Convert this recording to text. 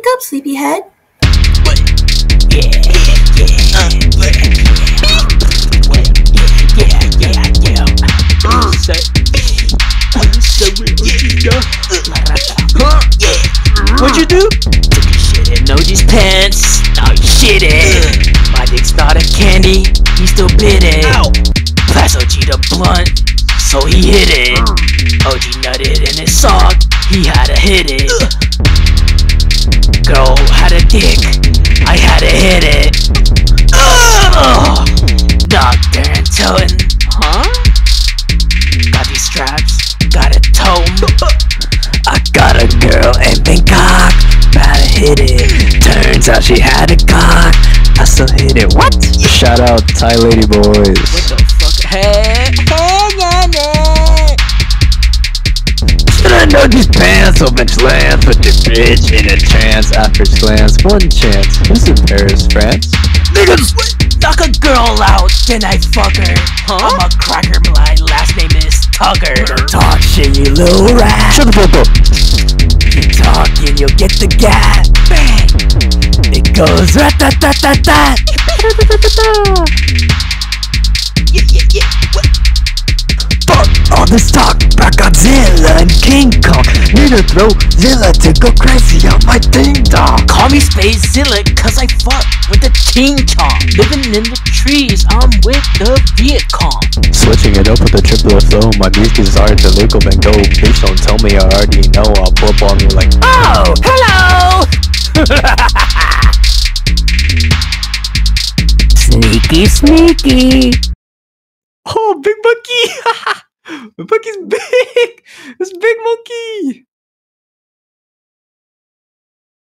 Wake up, sleepyhead. Yeah, yeah, yeah, yeah, yeah, yeah, yeah. Say, say we What'd you do? Took a shit in OG's pants. Oh, shit it. My dick's not a candy. He still bit it. Pass OG the blunt, so he hit it. OG nutted in his sock. He had to hit it. Had a dick. I had to hit it. Oh! Doctor and Toten. Huh? Got these straps. Got a tome. I got a girl in Bangkok. Gotta hit it. Turns out she had a cock. I still hit it. What? Shout out Thai Lady Boys. I know these pants? Open slants, put this bitch in a trance after slants. One chance. Who's in Paris, France? Niggas knock a girl out, then I fuck her. Huh? I'm a cracker, my last name is Tugger. Don't talk shit, you little rat. Shut the fuck up. You talk and you'll get the gat. Bang. It goes rat tat tat tat tat. Yeah, yeah, yeah. What? Fuck all this talk about Godzilla and King Kong. Need to throw Zilla to go crazy on my ding dong. Call me Space Zilla, cause I fuck with the King Kong. Living in the trees, I'm with the Viet Cong. Switching it up with a triple flow. My music are illegal, then go. Please don't tell me I already know. I'll pull up on you like, Oh, hello! sneaky, sneaky. oh, big monkey. Monkey's big. This big monkey.